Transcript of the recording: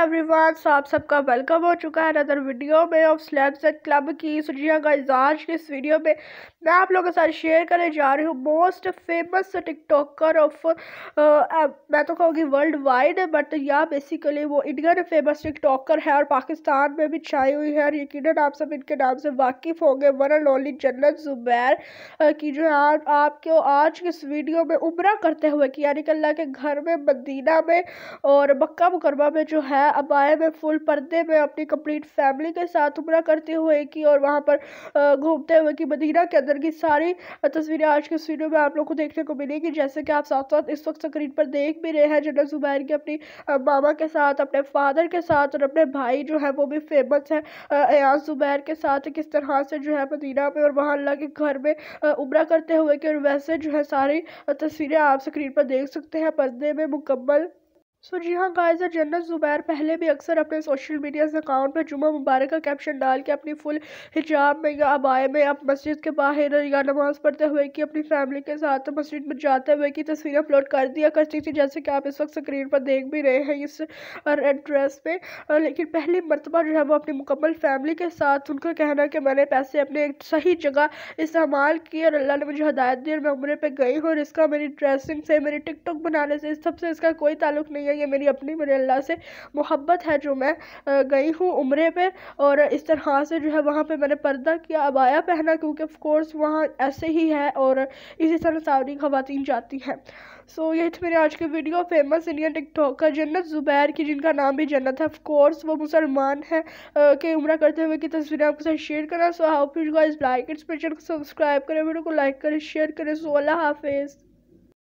Everyone so आप सबका welcome हो चुका है अदर वीडियो में ऑफ़ स्लैब्स एंड क्लब की। सुनिया का आज के इस वीडियो में मैं आप लोगों के साथ शेयर करने जा रही हूँ मोस्ट फ़ेमस टिकटॉकर ऑफ़ मैं तो कहूँगी वर्ल्ड वाइड बट या बेसिकली वो इंडियन फ़ेमस टिकटॉकर है और पाकिस्तान में भी छाई हुई है और यकीन आप सब इनके नाम से वाकिफ़ होंगे। वन एंड ओनली जन्नत ज़ुबैर की जो है आप, आपको आज के इस वीडियो में उम्र करते हुए कि यानी कि अल्लाह के घर में मदीना में और मक्का मुकरमा में जो है अबाए में फुल पर्दे में अपनी कंप्लीट फैमिली के साथ उम्र करते हुए की और वहाँ पर घूमते हुए कि मदीना के अंदर की सारी तस्वीरें आज के वीडियो में आप लोग को देखने को मिलेगी। जैसे कि आप साथ साथ इस वक्त स्क्रीन पर देख भी रहे हैं जनरल जुबैर की अपनी मामा के साथ, अपने फादर के साथ और अपने भाई जो है वो भी फ़ेमस है। अयाज जुबैर के साथ किस तरह से जो है मदीना में और वहाँ अल्लाह के घर में उम्र करते हुए कि और वैसे जो है सारी तस्वीरें आप स्क्रीन पर देख सकते हैं। पर्दे में मुकम्मल सो जी हाँ गाइस जन्नत ज़ुबैर पहले भी अक्सर अपने सोशल मीडिया अकाउंट पर जुमा मुबारक का कैप्शन डाल के अपनी फुल हिजाब में या अबाए में अब मस्जिद के बाहर या नमाज़ पढ़ते हुए कि अपनी फैमिली के साथ मस्जिद में जाते हुए की तस्वीर अपलोड कर दिया करती थी, जैसे कि आप इस वक्त स्क्रीन पर देख भी रहे हैं इस एड्रेस पे। लेकिन पहली मरतबा जो है वो अपनी मुकम्मल फैमिली के साथ उनका कहना है कि मैंने पैसे अपने एक सही जगह इस्तेमाल किए और अल्लाह ने मुझे हदायत दी और मैं उम्र पर गई हूँ और इसका मेरी ड्रेसिंग से, मेरी टिकटॉक बनाने से इस सबसे इसका कोई ताल्लुक नहीं है। ये मेरी अपनी मेरे अल्लाह से मोहब्बत है जो मैं गई हूँ उम्र पे। और इस तरह से जो है वहाँ पे मैंने पर्दा किया अबाया पहना क्योंकि ऑफ़ कोर्स वहाँ ऐसे ही है और इसी तरह सारी खवतिन जाती हैं। सो so, यही थी मेरी आज की वीडियो फ़ेमस इंडियन टिकटॉकर जन्नत ज़ुबैर की जिनका नाम भी जन्नत है। ऑफ़ कोर्स वो मुसलमान है के उम्र करते हुए की तस्वीरें आपके साथ शेयर करना। So how you guys like it's को सब्सक्राइब करें वीडियो को लाइक करें शेयर करें। सो अल्लाह हाफिज़।